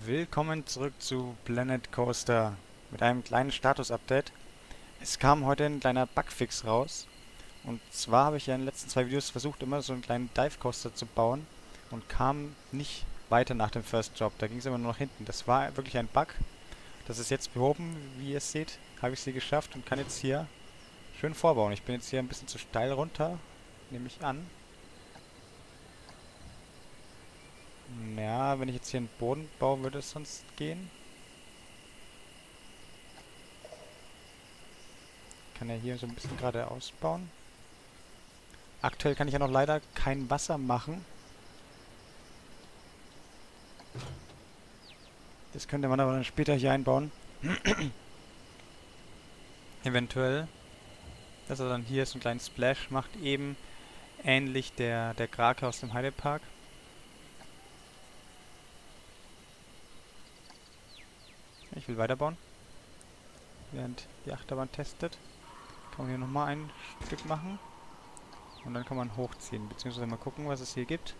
Willkommen zurück zu Planet Coaster mit einem kleinen Status-Update. Es kam heute ein kleiner Bugfix raus. Und zwar habe ich ja in den letzten zwei Videos versucht, immer so einen kleinen Dive Coaster zu bauen und kam nicht weiter nach dem First Job. Da ging es immer nur nach hinten. Das war wirklich ein Bug. Das ist jetzt behoben. Wie ihr seht, habe ich sie geschafft und kann jetzt hier schön vorbauen. Ich bin jetzt hier ein bisschen zu steil runter, nehme ich an. Ja, wenn ich jetzt hier einen Boden baue, würde es sonst gehen. Ich kann ja hier so ein bisschen gerade ausbauen. Aktuell kann ich ja noch leider kein Wasser machen. Das könnte man aber dann später hier einbauen. Eventuell. Dass er dann hier so einen kleinen Splash macht, eben ähnlich der, der Krake aus dem Heidepark. Ich will weiterbauen. Während die Achterbahn testet. Kann man hier nochmal ein Stück machen. Und dann kann man hochziehen. Beziehungsweise mal gucken, was es hier gibt.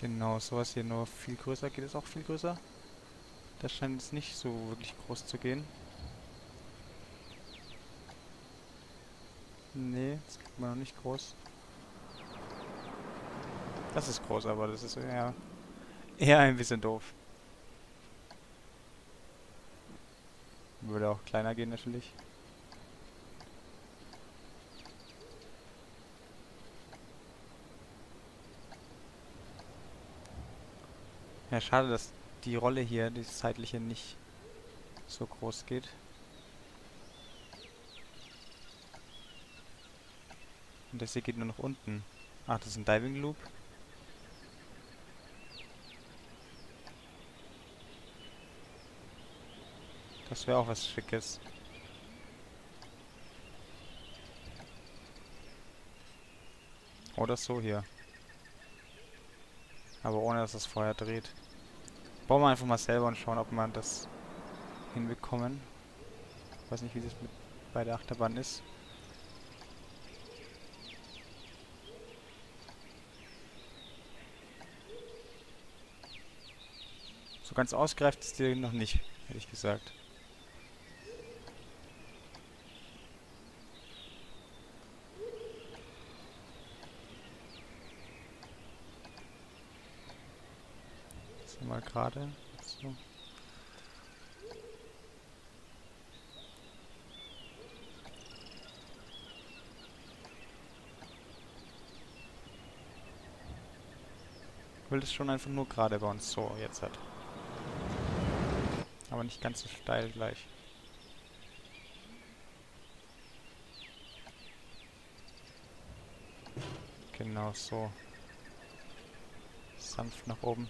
Genau, sowas hier nur viel größer. Geht es auch viel größer? Das scheint es nicht so wirklich groß zu gehen. Nee, das kriegt man noch nicht groß. Das ist groß, aber das ist eher, eher ein bisschen doof. Würde auch kleiner gehen natürlich. Ja, schade, dass die Rolle hier, die zeitliche, nicht so groß geht. Und das hier geht nur nach unten. Ach, das ist ein Diving Loop. Das wäre auch was Schickes. Oder so hier. Aber ohne, dass es vorher dreht. Bauen wir einfach mal selber und schauen, ob man das hinbekommen. Ich weiß nicht, wie das mit bei der Achterbahn ist. So ganz ausgereift ist die noch nicht, hätte ich gesagt. Mal gerade. So. Will das schon einfach nur gerade bei uns so jetzt hat. Aber nicht ganz so steil gleich. Genau so. Sanft nach oben.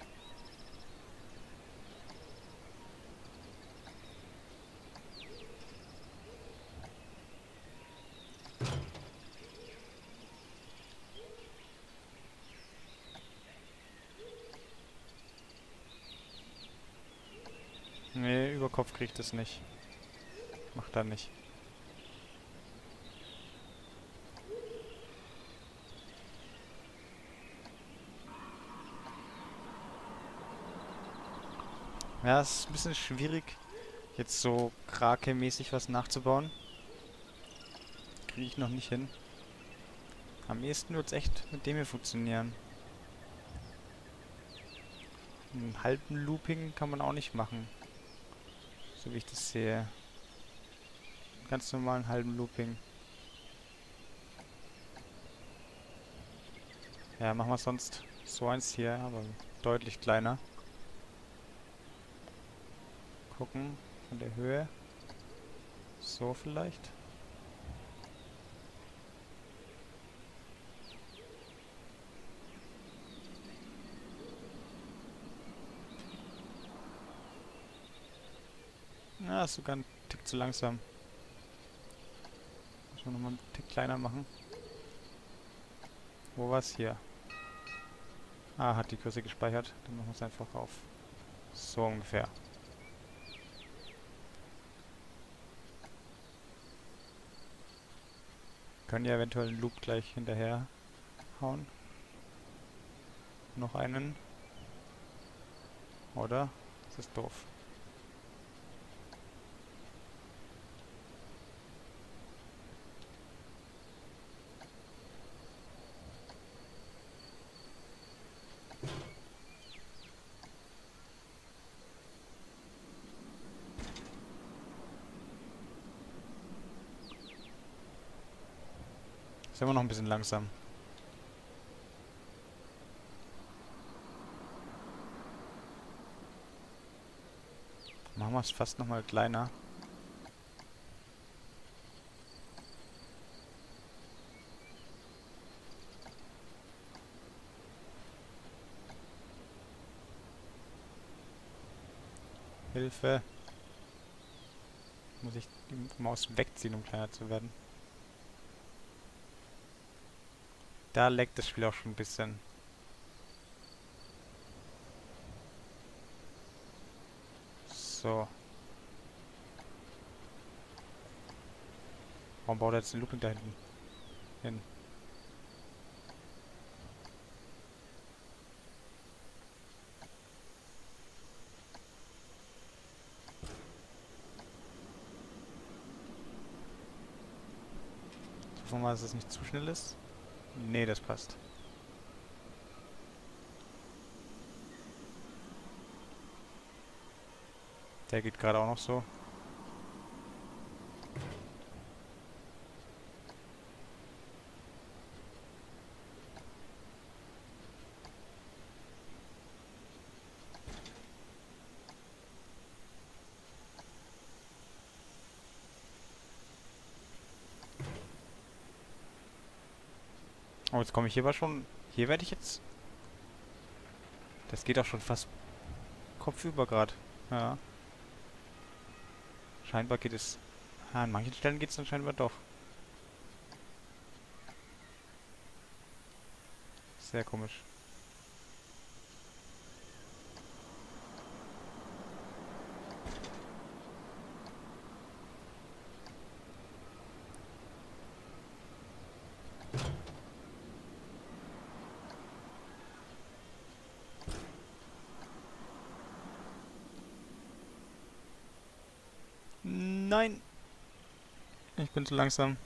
Nee, über Kopf kriegt es nicht. Macht er nicht. Ja, es ist ein bisschen schwierig, jetzt so Krake-mäßig was nachzubauen. Kriege ich noch nicht hin. Am ehesten wird es echt mit dem hier funktionieren. Einen halben Looping kann man auch nicht machen. So wie ich das sehe. Ganz normalen halben Looping. Ja, machen wir sonst so eins hier, aber deutlich kleiner. Gucken von der Höhe. So vielleicht. Ja, ist sogar ein Tick zu langsam. Muss man nochmal einen Tick kleiner machen. Wo war es hier? Ah, hat die Größe gespeichert. Dann machen wir es einfach auf. So ungefähr. Können ja eventuell einen Loop gleich hinterher hauen. Noch einen. Oder? Das ist doof. Ist immer noch ein bisschen langsam. Machen wir es fast nochmal kleiner. Hilfe. Muss ich die Maus wegziehen, um kleiner zu werden. Da leckt das Spiel auch schon ein bisschen. So. Warum baut er jetzt den Looping da hinten hin? Hoffen wir mal, dass es nicht zu schnell ist. Nee, das passt. Der geht gerade auch noch so. Oh, jetzt komme ich hier aber schon... Hier werde ich jetzt... Das geht auch schon fast kopfüber gerade. Ja. Scheinbar geht es... Ah, an manchen Stellen geht es dann scheinbar doch. Sehr komisch. Nein! Ich bin zu langsam.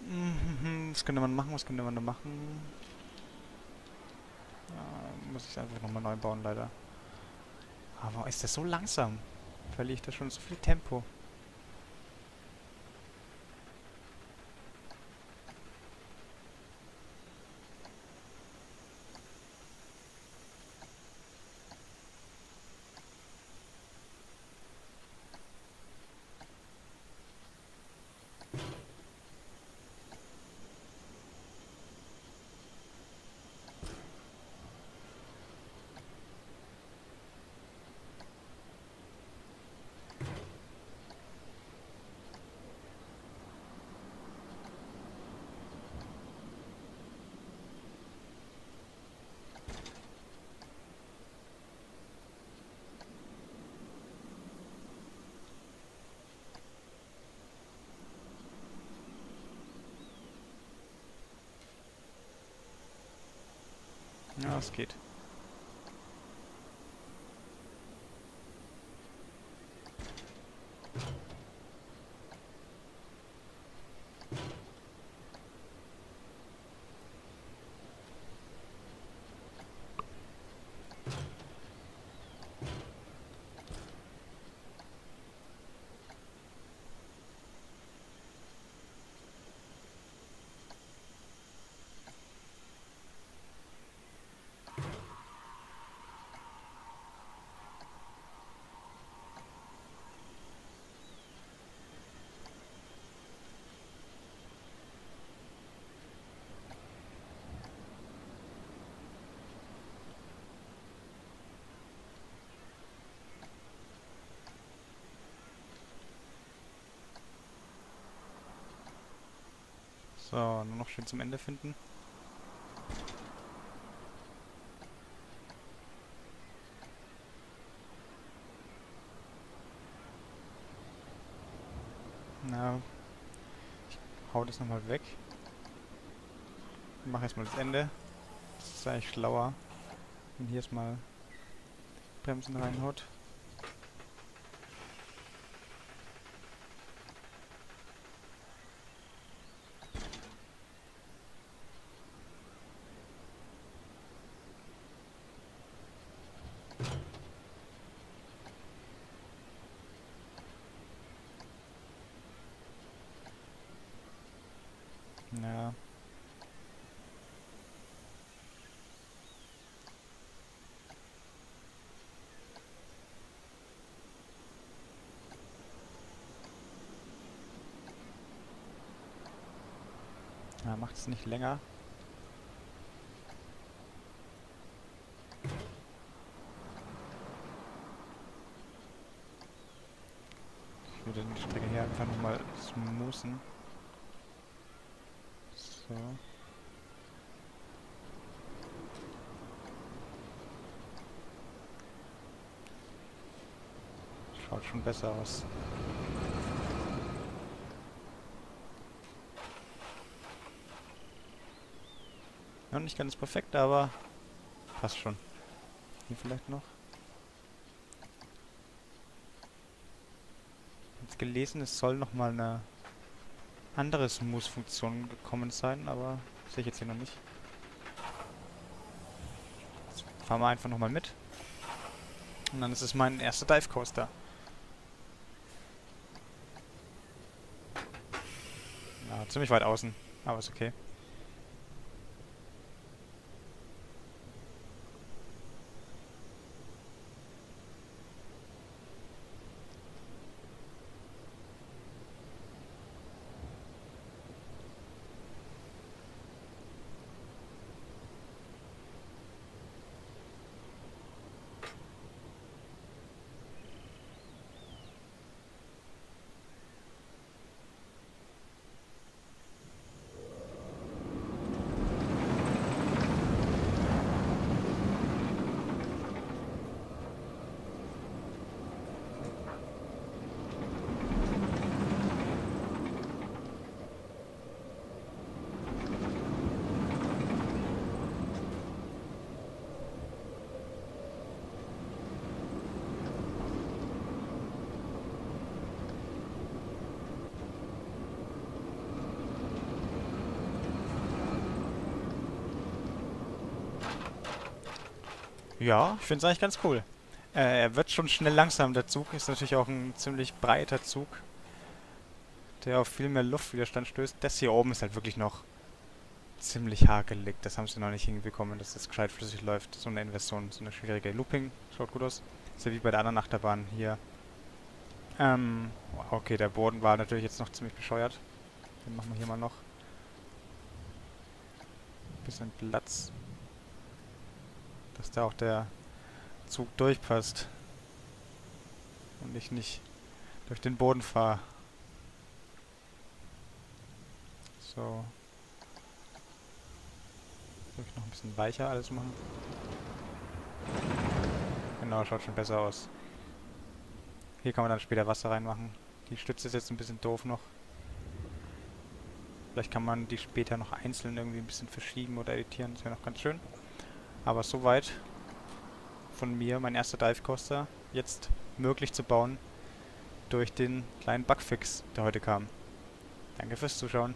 Mhm, was könnte man machen? Was könnte man da machen? Ja, muss ich einfach nochmal neu bauen, leider. Aber ist das so langsam? Verliere ich da schon so viel Tempo? Ja, es geht. So, nur noch schön zum Ende finden. Na, ich hau das nochmal weg. Ich mache erstmal das Ende. Das ist eigentlich schlauer. Wenn hier erstmal Bremsen reinhaut. Ja. Ja, macht es nicht länger. Ich würde die Strecke hier einfach nochmal smoothen. So. Schaut schon besser aus. Noch nicht ganz perfekt, aber passt schon. Hier vielleicht noch. Jetzt gelesen, es soll noch mal eine andere Smooth-Funktion gekommen sein, aber sehe ich jetzt hier noch nicht. Jetzt fahren wir einfach nochmal mit. Und dann ist es mein erster Dive Coaster. Ja, ziemlich weit außen, aber ist okay. Ja, ich finde es eigentlich ganz cool. Äh, er wird schon schnell langsam, der Zug. Ist natürlich auch ein ziemlich breiter Zug, der auf viel mehr Luftwiderstand stößt. Das hier oben ist halt wirklich noch ziemlich hakelig. Das haben sie noch nicht hinbekommen, dass das gescheit flüssig läuft. So eine Inversion, so eine schwierige Looping. Schaut gut aus. Ist ja wie bei der anderen Achterbahn hier. Ähm, okay, der Boden war natürlich jetzt noch ziemlich bescheuert. Den machen wir hier mal noch. Bisschen Platz dass da auch der Zug durchpasst. Und ich nicht durch den Boden fahre. So. Soll ich noch ein bisschen weicher alles machen? Genau, schaut schon besser aus. Hier kann man dann später Wasser reinmachen. Die Stütze ist jetzt ein bisschen doof noch. Vielleicht kann man die später noch einzeln irgendwie ein bisschen verschieben oder editieren. Das wäre noch ganz schön. Aber soweit von mir, mein erster Dive Coaster, jetzt möglich zu bauen durch den kleinen Bugfix, der heute kam. Danke fürs Zuschauen.